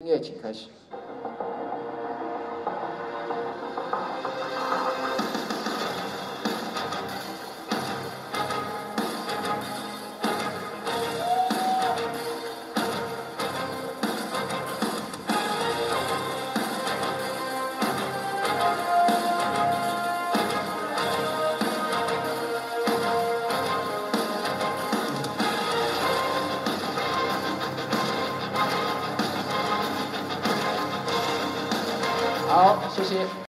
音乐，请开始。好，谢谢。